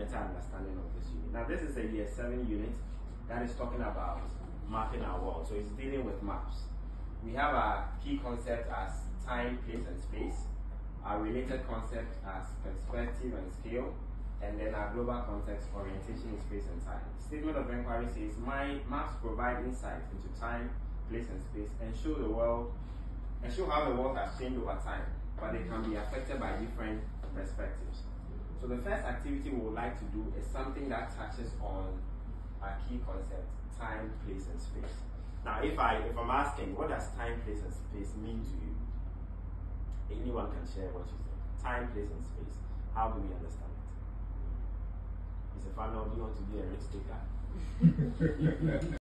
better understanding of this unit. Now, this is a year seven unit that is talking about mapping our world. So it's dealing with maps. We have our key concept as time, place, and space. Our related concept as perspective and scale. And then our global context, orientation in space and time. Statement of inquiry says, my maps provide insight into time, place, and space and show the world and show how the world has changed over time, but they can be affected by different perspectives. So the first activity we would like to do is something that touches on our key concept, time, place, and space. Now, if I if I'm asking, what does time, place, and space mean to you? Anyone can share what you think. Time, place, and space. How do we understand it? Mr. Fano, do you want to be a risk taker?